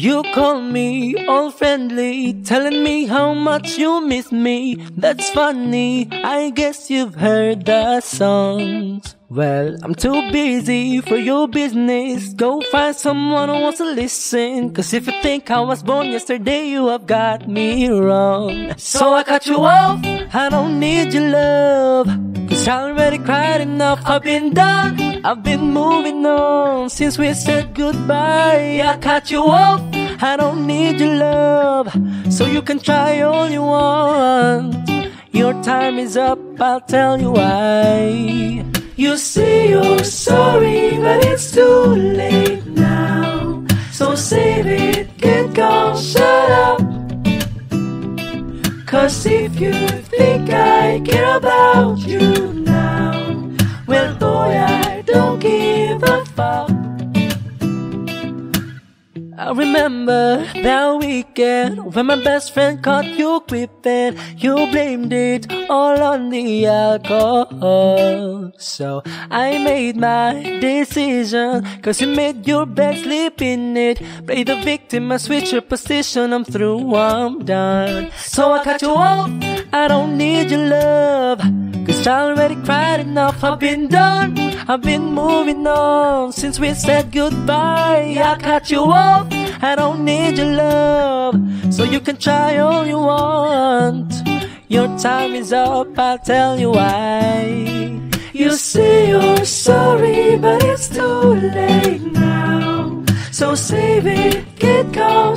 You call me all friendly, telling me how much you miss me. That's funny, I guess you've heard the songs. Well, I'm too busy for your business. Go find someone who wants to listen. Cause if you think I was born yesterday, you have got me wrong. So I cut you off, I don't need your love. Cause I already cried enough, I've been done. I've been moving on since we said goodbye. I cut you off. I don't need your love, so you can try all you want. Your time is up, I'll tell you why. You say you're sorry, but it's too late now. So save it, get gone, shut up. Cause if you think I care about you I remember that weekend when my best friend caught you quipping. You blamed it all on the alcohol. So I made my decision. Cause you made your bed, sleep in it. Play the victim, I switch your position. I'm through, I'm done. So I cut you off. I don't need your love. Cause already cried enough. I've been done. I've been moving on since we said goodbye. I cut you off. I don't need your love. So you can try all you want. Your time is up, I'll tell you why. You say you're sorry, but it's too late now. So save it, get gone.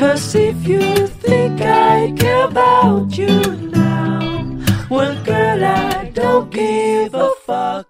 Cause if you think I care about you now, well, girl, I don't give a fuck.